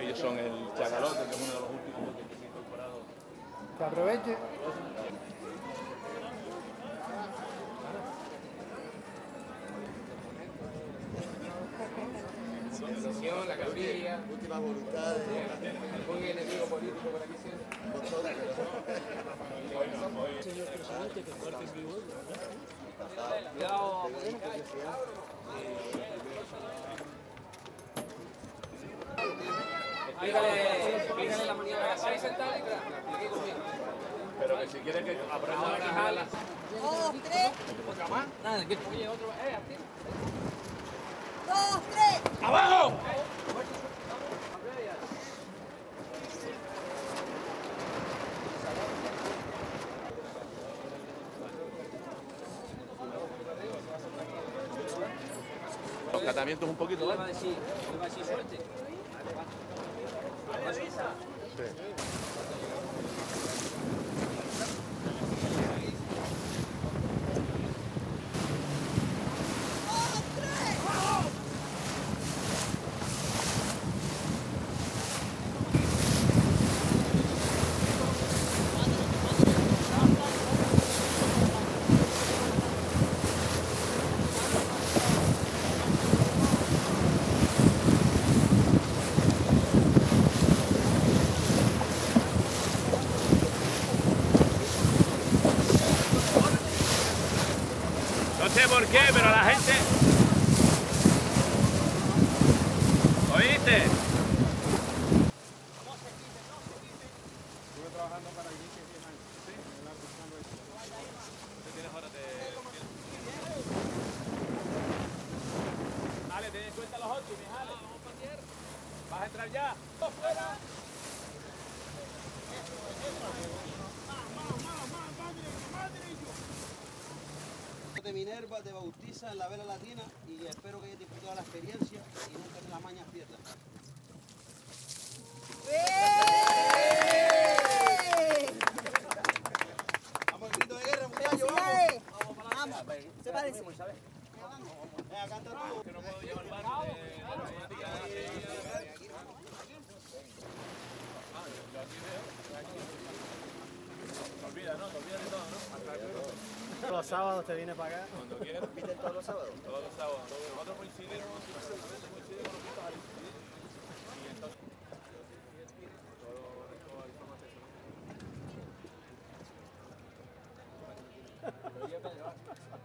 Ellos son el chagalote, que es uno de los últimos que se ha incorporado. Que aproveche. la cabrilla, últimas voluntades, algún enemigo político por aquí Señor presidente, que corte en vivo. Cuidado, Explícale la maniobra. Ahí sentado y aquí conmigo. Pero que si quieren que aprenda a Jala. Dos, tres, ¿Otra más? Nada, que oye, otro. Eh, a ti. dos, tres. ¡Abajo! Los catamientos un poquito, Le va a ¿vale? decir, le va a decir suerte. No sé por qué, pero la gente... ¿Oíste? Vale, ten en cuenta los ocho, mijales. ¿Vas a entrar ya? ¡Fuera! De Minerva te bautiza en la vela latina y espero que hayas disfrutado la experiencia y nunca te la mañas pierdas. Vamos, el grito de guerra, muchachos, vamos. Vamos. Se parece. Que no puedo llevar barco los sábados te vienes para acá. Cuando quieras. Todos los sábados? Todos los sábados. Nosotros Y entonces... Todo.